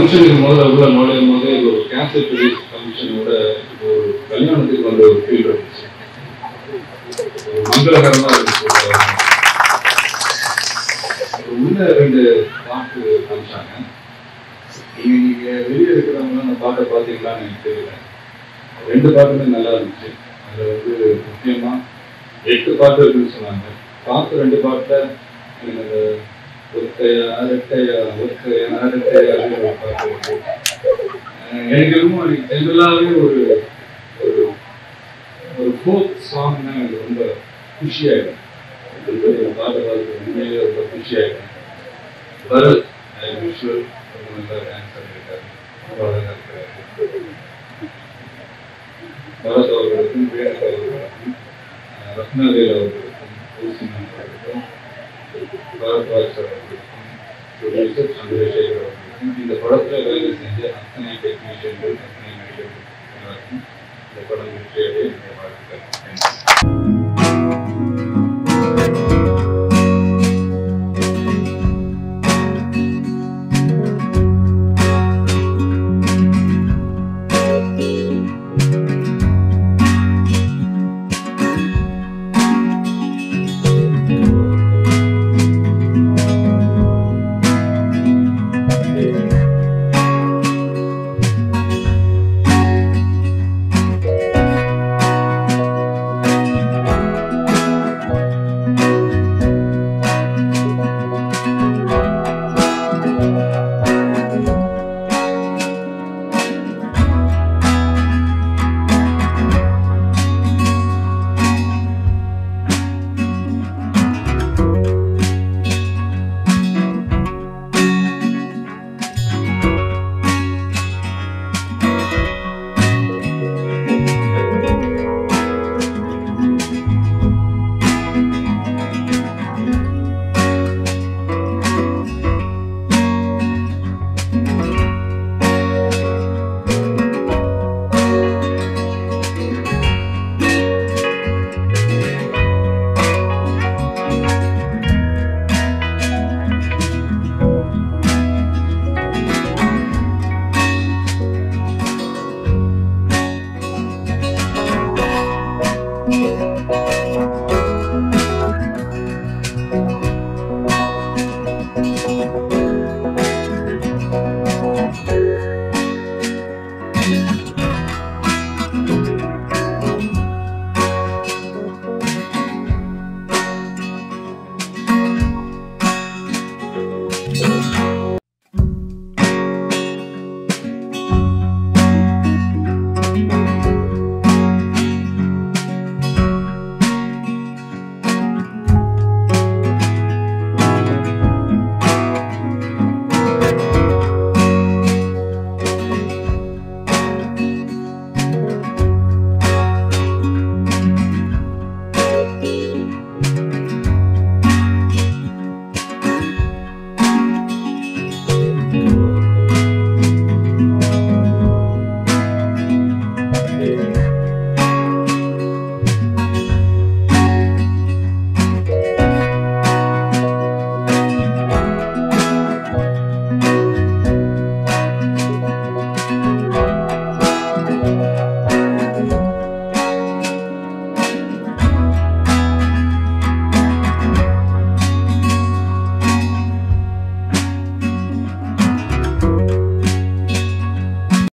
ஃபங்க்ஷனுக்கு முதல்ல உள்ள நுழையும் போது ஒரு கேன்சர் ரிலீஸ் ஃபங்க்ஷனோட ஒரு கல்யாணத்துக்கு வந்த ஒரு ஃபீல் இருந்துச்சு. மங்களகரமாக மங்களகரமா இருந்துச்சு. உள்ள ரெண்டு பாட்டு காமிச்சாங்க. நீங்க நீங்க வெளியே இருக்கிறவங்க அந்த பாட்டை பார்த்தீங்களான்னு எனக்கு தெரியல. ரெண்டு பாட்டுமே நல்லா இருந்துச்சு. அதுல வந்து முக்கியமா எட்டு பாட்டு இருக்குன்னு சொன்னாங்க. பார்த்த ரெண்டு பாட்டுல எனக்கு அந்த ஒத்தையா அரட்டையா ஒத்தையா அரட்டையா அப்படின்னு ஒரு பாட்டு இருக்கு. அஹ் எனக்கு என்னமோ எனக்கு ஜென்ரலாகவே ஒரு ஒரு ஒரு ஃபோக் சாங்னா எனக்கு ரொம்ப குஷியாயிடும் இந்த பாட்டை பார்த்து உண்மையிலே ரொம்ப குஷியாயிடும் பரத் விஷுவல் ரொம்ப நல்லா டான்ஸ் பண்ணியிருக்காரு ரொம்ப அழகா இருக்கிறாரு பரத் அவர்களுக்கும் வேணக் அவர்களுக்கும் அஹ் ரத்னவேல் அவர்களுக்கும் பூசிமன் அவர்களுக்கும் ப்ராஜெக்ட் இந்த படத்தில் வேலை செஞ்ச அத்தனை டெக்னீஷியன்கள் அத்தனை மெடிக்கல் இந்த படம் வெற்றியடைய என்னுடைய